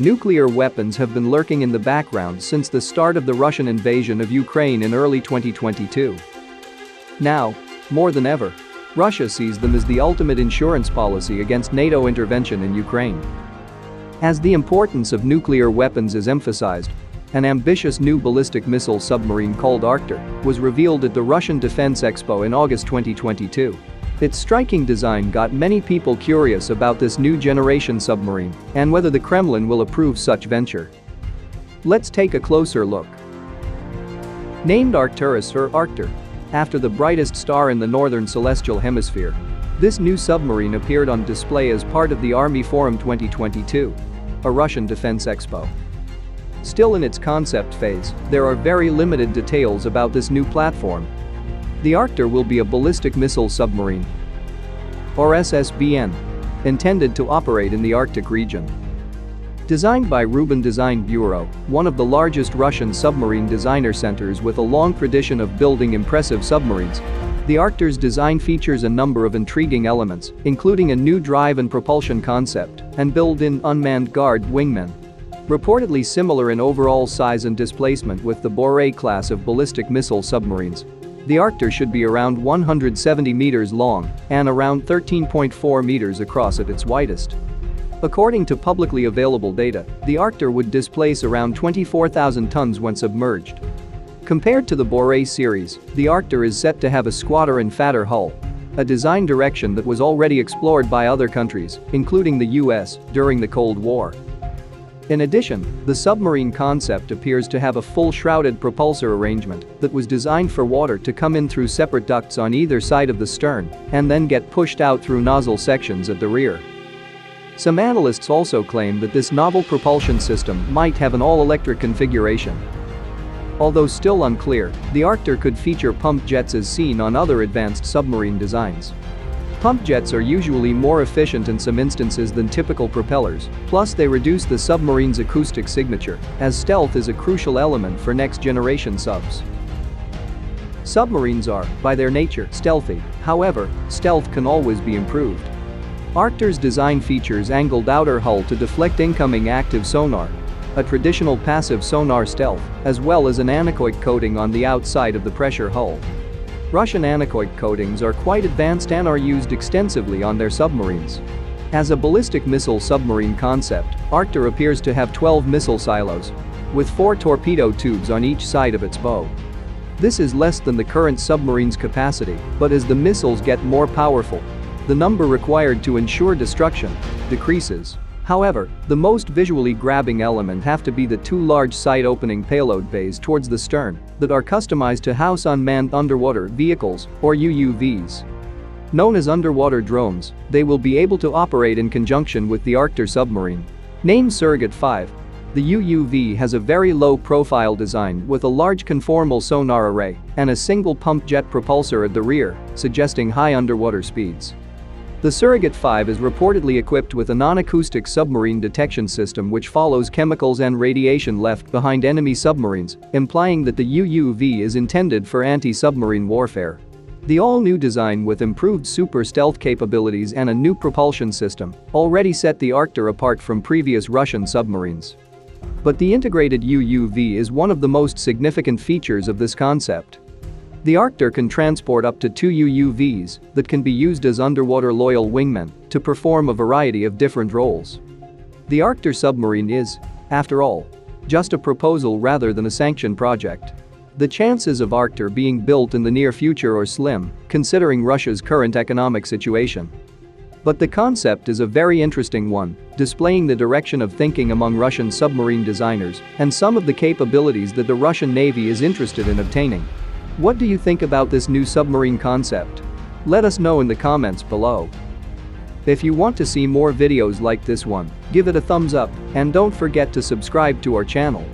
Nuclear weapons have been lurking in the background since the start of the Russian invasion of Ukraine in early 2022. Now, more than ever, Russia sees them as the ultimate insurance policy against NATO intervention in Ukraine. As the importance of nuclear weapons is emphasized, an ambitious new ballistic missile submarine called Arktur was revealed at the Russian Defense Expo in August 2022. Its striking design got many people curious about this new generation submarine and whether the Kremlin will approve such venture. Let's take a closer look. Named Arcturus or Arktur, after the brightest star in the northern celestial hemisphere, this new submarine appeared on display as part of the Army Forum 2022, a Russian defense expo. Still in its concept phase, there are very limited details about this new platform the Arktur will be a ballistic missile submarine or SSBN intended to operate in the Arctic region. Designed by Rubin Design Bureau, one of the largest Russian submarine designer centers with a long tradition of building impressive submarines, the Arktur's design features a number of intriguing elements, including a new drive and propulsion concept and built-in unmanned guard wingmen. Reportedly similar in overall size and displacement with the Borei class of ballistic missile submarines, the Arktur should be around 170 meters long and around 13.4 meters across at its widest. According to publicly available data, the Arktur would displace around 24,000 tons when submerged. Compared to the Borei series, the Arktur is set to have a squatter and fatter hull, a design direction that was already explored by other countries, including the US, during the Cold War. In addition, the submarine concept appears to have a full shrouded propulsor arrangement that was designed for water to come in through separate ducts on either side of the stern and then get pushed out through nozzle sections at the rear. Some analysts also claim that this novel propulsion system might have an all-electric configuration. Although still unclear, the Arktur could feature pump jets as seen on other advanced submarine designs. Pump jets are usually more efficient in some instances than typical propellers, plus they reduce the submarine's acoustic signature, as stealth is a crucial element for next-generation subs. Submarines are, by their nature, stealthy, however, stealth can always be improved. Arktur's design features angled outer hull to deflect incoming active sonar, a traditional passive sonar stealth, as well as an anechoic coating on the outside of the pressure hull. Russian anechoic coatings are quite advanced and are used extensively on their submarines. As a ballistic missile submarine concept, Arktur appears to have 12 missile silos, with four torpedo tubes on each side of its bow. This is less than the current submarine's capacity, but as the missiles get more powerful, the number required to ensure destruction decreases. However, the most visually grabbing element have to be the two large side-opening payload bays towards the stern that are customized to house unmanned underwater vehicles, or UUVs. Known as underwater drones, they will be able to operate in conjunction with the Arktur submarine. Named Surrogate 5, the UUV has a very low-profile design with a large conformal sonar array and a single pump jet propulsor at the rear, suggesting high underwater speeds. The Surrogate 5 is reportedly equipped with a non-acoustic submarine detection system which follows chemicals and radiation left behind enemy submarines, implying that the UUV is intended for anti-submarine warfare. The all-new design with improved super stealth capabilities and a new propulsion system already set the Arktur apart from previous Russian submarines. But the integrated UUV is one of the most significant features of this concept. The Arktur can transport up to two UUVs that can be used as underwater loyal wingmen to perform a variety of different roles. The Arktur submarine is, after all, just a proposal rather than a sanctioned project. The chances of Arktur being built in the near future are slim, considering Russia's current economic situation. But the concept is a very interesting one, displaying the direction of thinking among Russian submarine designers and some of the capabilities that the Russian Navy is interested in obtaining. What do you think about this new submarine concept? Let us know in the comments below. If you want to see more videos like this one, give it a thumbs up and don't forget to subscribe to our channel.